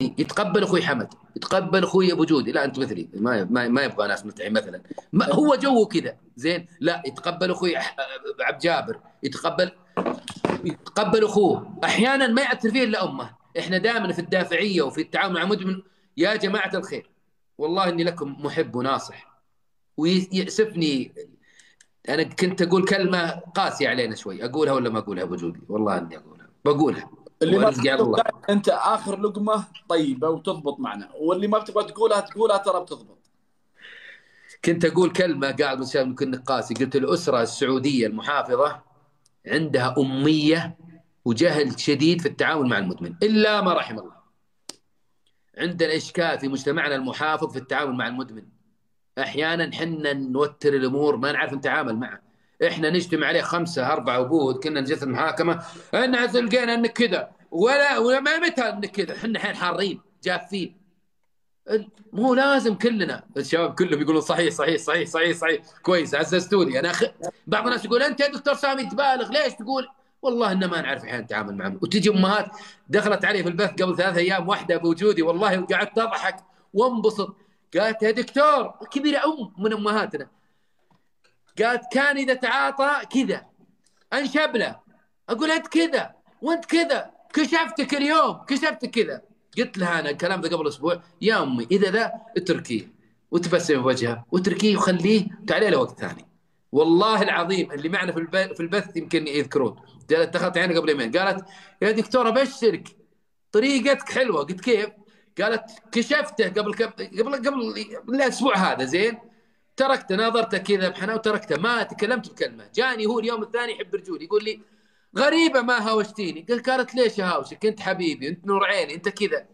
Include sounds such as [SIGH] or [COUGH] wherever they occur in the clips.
يتقبل أخوي حمد يتقبل أخوي أبو جودي لا أنت مثلي. ما ما, يبغى ناس متعين مثلا. ما هو جو كذا. زين؟ لا يتقبل أخوي عبد جابر. يتقبل يتقبل أخوه. أحيانا ما يعترف فيه إلا أمه. إحنا دائما في الدافعية وفي التعامل مع مدمن. يا جماعة الخير. والله إني لكم محب وناصح. ويأسفني. أنا كنت أقول كلمة قاسية علينا شوي. أقولها ولا ما أقولها أبو جودي والله إني أقولها. بقولها. اللي ما الله أنت آخر لقمة طيبة وتضبط معنا واللي ما بتبغى تقولها تقولها ترى بتضبط. كنت أقول كلمة قاعد بس يمكن قاسي قلت الأسرة السعودية المحافظة عندها أمية وجهل شديد في التعامل مع المدمن إلا ما رحم الله. عندنا إشكال في مجتمعنا المحافظ في التعامل مع المدمن. أحيانا حنا نوتر الأمور ما نعرف نتعامل معه. إحنا نجتمع عليه خمسة أربعة وبود كنا نجلس المحاكمة. إحنا لقينا إنك كذا. ولا ما متى إنك كذا؟ إحنا الحين حارين جافين. مو لازم كلنا. الشباب كلهم يقولون صحيح صحيح صحيح صحيح صحيح. كويس عززتوني. أنا أخ... بعض الناس يقول أنت يا دكتور سامي تبالغ ليش تقول؟ والله إن ما نعرف أحيانا نتعامل معهم. وتجي أمهات دخلت علي في البث قبل ثلاث أيام واحدة بوجودي والله قعدت أضحك وأنبسط. قالت يا دكتور كبيرة أم من أمهاتنا. قالت كان إذا تعاطى كذا. انشب له أقول أنت كذا وأنت كذا. كشفتك اليوم. كشفتك كذا. قلت لها أنا الكلام ذا قبل أسبوع. يا أمي إذا ذا اتركيه وتبسم في وجهه. واتركيه وخليه وتعالي له وقت ثاني. والله العظيم اللي معنا في البث يمكن يذكرون. دخلت عيني قبل يومين. قالت يا دكتور ابشرك طريقتك حلوة. قلت كيف؟ قالت كشفته قبل قبل قبل الأسبوع هذا. زين؟ تركته ناظرته كذا بحنا وتركته ما تكلمت بكلمة. جاني هو اليوم الثاني يحب رجولي يقول لي غريبة ما هاوشتيني. قلت قالت ليش اهاوشك انت حبيبي أنت نور عيني أنت كذا.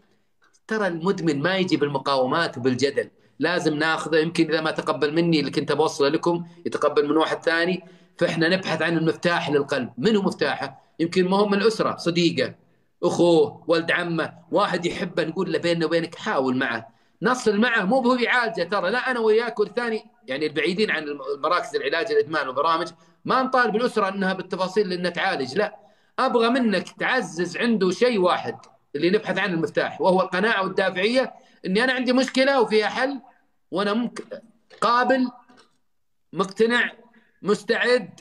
ترى المدمن ما يجي بالمقاومات وبالجدل. لازم ناخذه يمكن إذا ما تقبل مني اللي كنت بوصله لكم يتقبل من واحد ثاني. فإحنا نبحث عن المفتاح للقلب. من هو مفتاحه؟ يمكن ما هو من الأسرة صديقه أخوه ولد عمه. واحد يحبه نقول له بيننا وبينك حاول معه. نصل معه مو هو يعالجه ترى لا أنا وياك والثاني يعني البعيدين عن المراكز العلاج الإدمان والبرامج ما نطالب الاسره إنها بالتفاصيل إنها تعالج لا. أبغى منك تعزز عنده شيء واحد اللي نبحث عنه المفتاح وهو القناعة والدافعية إني أنا عندي مشكلة وفيها حل وأنا ممكن قابل مقتنع مستعد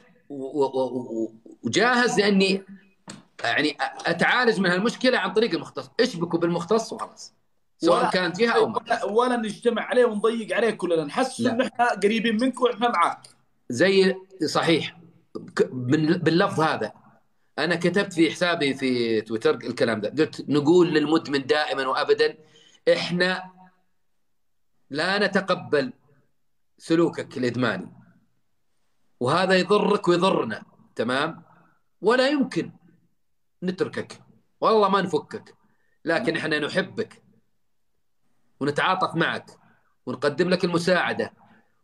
وجاهز لأني يعني أتعالج من هالمشكلة عن طريق المختص. اشبكوا بالمختص؟ وخلاص. سواء كانت جهة أو ولا, ولا نجتمع عليه ونضيق عليه كلنا. نحس إن إحنا قريبين منك وإحنا معاك. زي صحيح. باللفظ هذا. أنا كتبت في حسابي في تويتر الكلام ده. قلت نقول للمدمن دائما وابدا إحنا لا نتقبل سلوكك الإدماني. وهذا يضرك ويضرنا. تمام؟ ولا يمكن نتركك. والله ما نفكك. لكن إحنا نحبك. ونتعاطف معك ونقدم لك المساعدة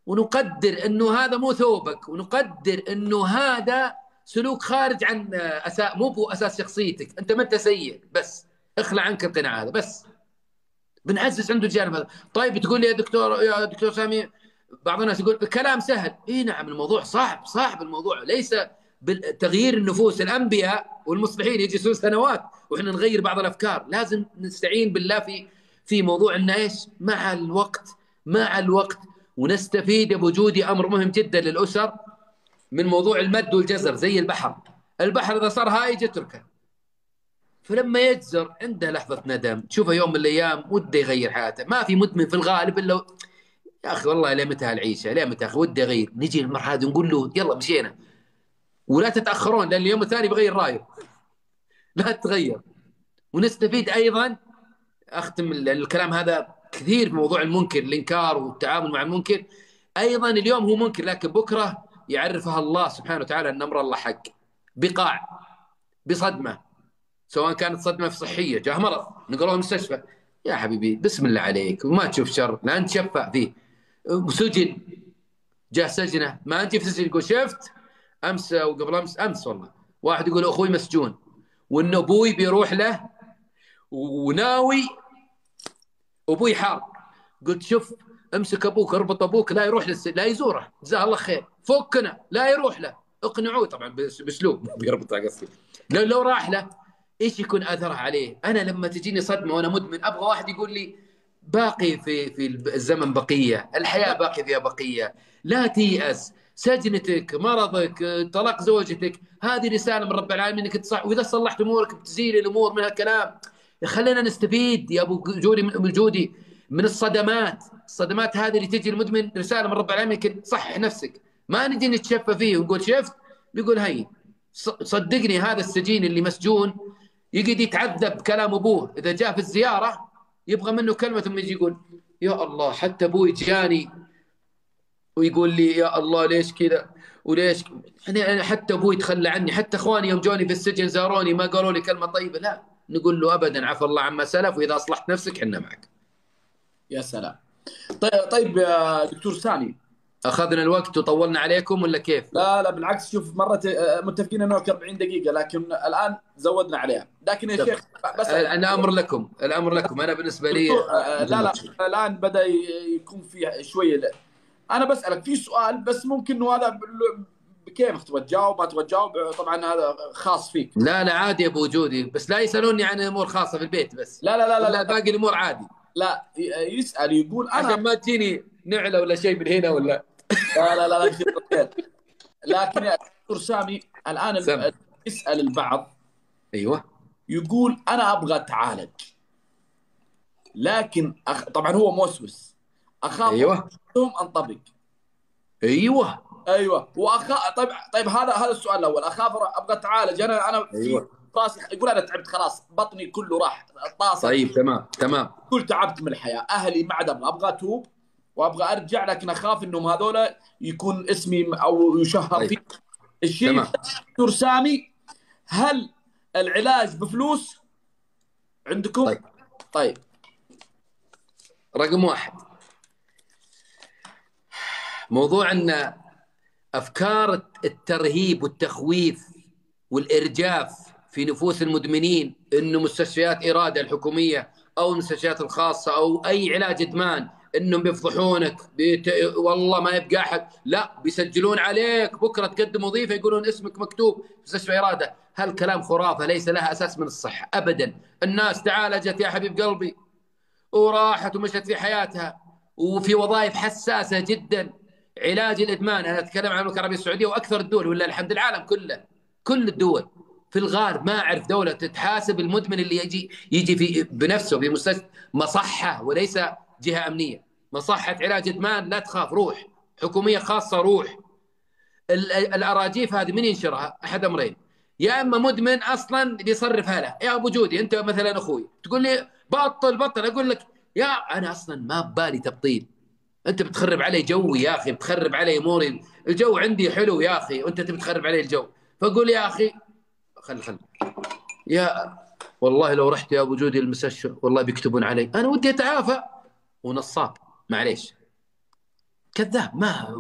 ونقدر إنه هذا مو ثوبك ونقدر إنه هذا سلوك خارج عن أساس مو باساس شخصيتك أنت ما أنت سيء بس اخلع عنك القناع هذا بس. بنعزز عنده الجانب هذا. طيب تقول لي يا دكتور يا دكتور سامي بعض الناس يقول الكلام سهل. إي نعم الموضوع صعب صعب الموضوع. ليس تغيير النفوس الأنبياء والمصلحين يجلسون سنوات وإحنا نغير بعض الأفكار. لازم نستعين بالله في في موضوع انه إيش؟ مع الوقت مع الوقت. ونستفيد بوجود أمر مهم جدا للأسر من موضوع المد والجزر زي البحر. البحر إذا صار هايج اتركه فلما يجزر عنده لحظة ندم. تشوفه يوم من الأيام وده يغير حياته. ما في مدمن في الغالب إلا يا أخي والله ليه متى هالعيشة؟ ليه متى أخي؟ ودي اغير نجي المرحلة هذه نقول له يلا مشينا. ولا تتأخرون لأن اليوم الثاني بغير رأيه. [LAUGHS] لا تتغير. ونستفيد أيضا أختم الكلام هذا كثير في موضوع المنكر الإنكار والتعامل مع المنكر. أيضا اليوم هو منكر لكن بكرة يعرفها الله سبحانه وتعالى أن أمر الله حق. بقاع بصدمة سواء كانت صدمة صحية جاه مرض نقلوه المستشفى. يا حبيبي بسم الله عليك وما تشوف شر لا انت شفع فيه. وسجن جاء سجنة ما أنت في سجن يقول شفت؟ أمس أو قبل أمس أمس والله. واحد يقول أخوي مسجون وإن أبوي بيروح له وناوي أبوي حار قلت شوف أمسك أبوك أربط أبوك لا يروح للس... لا يزوره. جزاه الله خير. فكنا لا يروح له. اقنعوه طبعا بأسلوب. [LAUGHS] بيربطه قصدي. لو لو راح له إيش يكون اثرها عليه؟ أنا لما تجيني صدمة وأنا مدمن أبغى واحد يقول لي باقي في في الزمن بقية، الحياة باقي فيها بقية، لا تيأس، سجنتك، مرضك، طلاق زوجتك، هذه رسالة من رب العالمين إنك تصح وإذا صلحت أمورك بتزيل الأمور من هالكلام. خلينا نستفيد يا أبو جودي من جودي من الصدمات، الصدمات هذه اللي تجي المدمن رسالة من رب العالمين انك تصحح نفسك، ما نجي نتشفى فيه ونقول شفت؟ يقول هي صدقني هذا السجين اللي مسجون يقعد يتعذب بكلام أبوه. إذا جاء في الزيارة يبغى منه كلمة ثم يجي يقول يا الله حتى أبوي جاني ويقول لي يا الله ليش كذا وليش؟ يعني أنا حتى أبوي تخلى عني. حتى إخواني يوم جوني في السجن زاروني ما قالوا لي كلمة طيبة. لا نقول له ابدا عفى الله عما سلف وإذا أصلحت نفسك إحنا معك. يا سلام. طيب طيب يا دكتور سامي أخذنا الوقت وطولنا عليكم ولا كيف؟ لا لا بالعكس شوف مرة متفقين إنه 40 دقيقة لكن الآن زودنا عليها. لكن يا شيخ بس الامر لكم الأمر لكم. أنا بالنسبة لي لا لا الآن بدأ يكون في شوية أنا بسألك في سؤال بس ممكن انه هذا كيف تبغى تجاوب؟ ما تبغى تجاوب طبعا هذا خاص فيك. لا لا عادي أبو وجودي بس لا يسألوني عن أمور خاصة في البيت بس. لا لا لا لا, لا. باقي الأمور عادي. لا يسأل يقول أنا عشان ما تجيني نعلة ولا شيء من هنا ولا؟ لا لا لا, لا لكن يا دكتور سامي الآن سم. يسأل البعض. أيوه. يقول أنا أبغى أتعالج. لكن أخ... طبعا هو موسوس أخاف أيوه. أنطبق. أيوه. أيوه. واخا طيب طيب هذا هذا السؤال الأول. اخاف أبغى اتعالج أنا أنا أيوة. راسي يقول أنا تعبت. خلاص بطني كله راح. طاسه طيب تمام تمام. كل تعبت من الحياة. أهلي ما عاد أبغى أبغى أتوب وأبغى أرجع لكن أخاف إنهم هذول يكون اسمي أو يشهر طيب. فيه الشيء دكتور سامي هل العلاج بفلوس؟ عندكم؟ طيب. طيب. رقم واحد. موضوع إن أفكار الترهيب والتخويف والإرجاف في نفوس المدمنين إنه مستشفيات إرادة الحكومية أو المستشفيات الخاصة أو أي علاج إدمان إنهم بيفضحونك بيت... والله ما يبقى أحد. لا بيسجلون عليك. بكرة تقدم وظيفة يقولون اسمك مكتوب مستشفى إرادة. هالكلام خرافة ليس لها أساس من الصحة ابدا. الناس تعالجت يا حبيب قلبي وراحت ومشت في حياتها وفي وظائف حساسة جدا. علاج الإدمان. أنا أتكلم عن المملكه العربيه السعودية وأكثر الدول ولا الحمد العالم كله. كل الدول في الغالب ما أعرف دولة تتحاسب المدمن اللي يجي يجي في بنفسه في مستشفى. مصحة وليس جهة أمنية. مصحة علاج إدمان لا تخاف. روح. حكومية خاصة روح. الأراجيف هذه من ينشرها؟ أحد أمرين. يا إما مدمن أصلا بيصرفها له يا أبو جودي أنت مثلا أخوي. تقول لي بطل بطل. أقول لك يا أنا أصلا ما ببالي تبطيل. أنت بتخرب علي جوي يا أخي بتخرب علي أموري. الجو عندي حلو يا أخي وأنت تبي تخرب علي الجو. فاقول يا أخي خل خل يا والله لو رحت يا أبو جودي المستشفى والله بيكتبون علي. أنا ودي أتعافى. ونصاب معليش. كذاب ما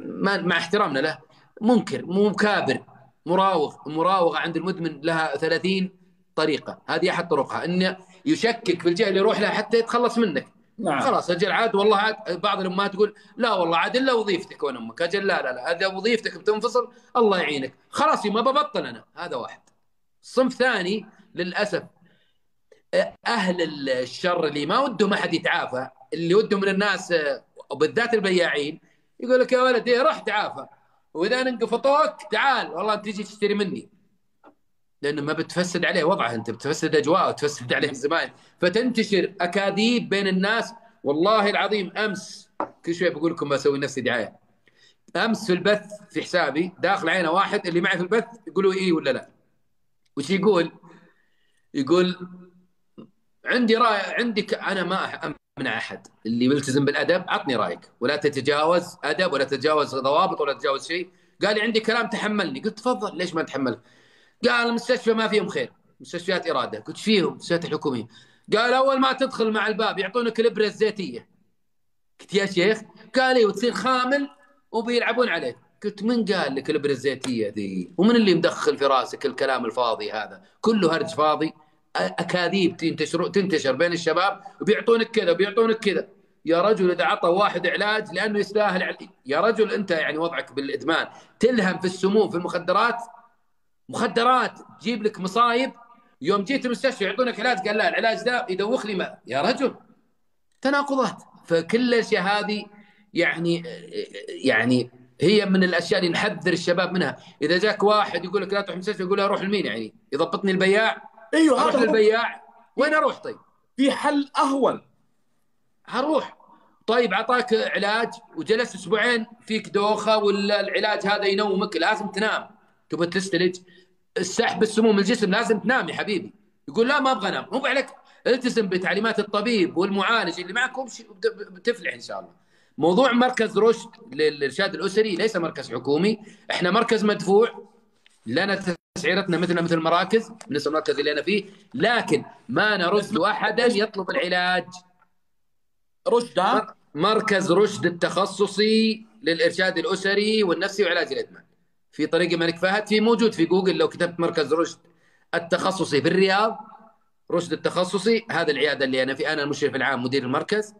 ما مع احترامنا له. منكر مو كابر مراوغ. المراوغة عند المدمن لها 30 طريقة. هذه أحد طرقها. إنه يشكك في الجهة اللي يروح لها حتى يتخلص منك. نعم. خلاص أجل عاد والله عاد بعض الأمهات تقول لا والله عاد إلا وظيفتك وين أمك أجل لا لا لا هذا وظيفتك بتنفصل الله يعينك. خلاص ما ببطل أنا. هذا واحد. صنف ثاني للأسف أهل الشر اللي ما ودهم احد يتعافى اللي ودهم من الناس وبالذات البياعين يقول لك يا ولد إيه روح تعافى. وإذا انقفطوك تعال والله تجي تشتري مني. لأنه ما بتفسد عليه وضعه أنت بتفسد أجواءه وتفسد عليه الزباين فتنتشر أكاذيب بين الناس. والله العظيم أمس كل شوي بقول لكم بسوي نفسي دعاية. أمس في البث في حسابي داخل عينه واحد اللي معي في البث يقولوا اي ولا لا. وش يقول؟ يقول عندي رأي عندي ك... أنا ما أمنع أحد. اللي ملتزم بالأدب عطني رأيك. ولا تتجاوز أدب ولا تتجاوز ضوابط ولا تتجاوز شيء. قال لي عندي كلام تحملني. قلت تفضل ليش ما تحملك قال المستشفى ما فيهم خير. مستشفيات إرادة. قلت فيهم مستشفيات الحكومية. قال أول ما تدخل مع الباب يعطونك الإبرة الزيتية. قلت يا شيخ. قال لي وتصير خامل وبيلعبون عليك. قلت من قال لك الإبرة الزيتية ذي؟ ومن اللي مدخل في رأسك الكلام الفاضي هذا؟ كله هرج فاضي. أكاذيب تنتشر تنتشر بين الشباب. وبيعطونك كذا وبيعطونك كذا. يا رجل إذا عطى واحد علاج لأنه يستاهل يا رجل أنت يعني وضعك بالإدمان. تلهم في السموم في المخدرات. مخدرات تجيب لك مصايب. يوم جيت المستشفى يعطونك علاج قال لا العلاج ده يدوخ لي ما يا رجل. تناقضات. فكل الأشياء هذه يعني يعني هي من الأشياء اللي نحذر الشباب منها. إذا جاك واحد يقول لك لا تروح المستشفى يقول له أروح لمين يعني؟ يضبطني البياع؟ أيوه أروح هذا هو. للبياع؟ وين أروح طيب؟ في حل أهون. هروح. طيب أعطاك علاج وجلست أسبوعين فيك دوخة ولا العلاج هذا ينومك لازم تنام. تبغى تستلج؟ السحب السموم من الجسم لازم تنام يا حبيبي. يقول لا ما أبغى أنام. مو عليك التزم بتعليمات الطبيب والمعالج اللي معك بتفلح إن شاء الله. موضوع مركز رشد للإرشاد الأسري ليس مركز حكومي. إحنا مركز مدفوع. لنا تسعيرتنا مثلنا مثل المراكز بالنسبة للمركز اللي أنا فيه. لكن ما نرد أحدا يطلب العلاج. رشد مركز رشد التخصصي للإرشاد الأسري والنفسي وعلاج الإدمان. في طريق الملك فهد في موجود في جوجل لو كتبت مركز رشد التخصصي في الرياض. رشد التخصصي هذا العيادة اللي أنا في أنا المشرف العام مدير المركز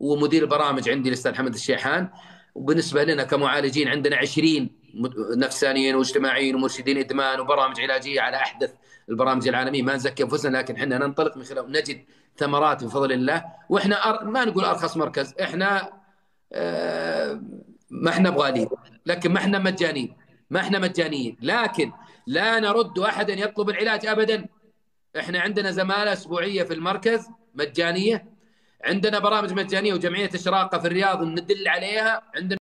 ومدير البرامج عندي الأستاذ حمد الشيحان. وبالنسبة لنا كمعالجين عندنا 20 نفسانيين واجتماعيين ومرشدين إدمان وبرامج علاجية على أحدث البرامج العالمية. ما نزكي أنفسنا لكن إحنا ننطلق من خلال نجد ثمرات بفضل الله. وإحنا أر... ما نقول أرخص مركز إحنا آه ما إحنا بغاليين لكن ما إحنا مجانين. ما إحنا مجانيين لكن لا نرد أحدا يطلب العلاج أبدا. إحنا عندنا زمالة أسبوعية في المركز مجانية. عندنا برامج مجانية وجمعية إشراقة في الرياض ندل عليها. عندنا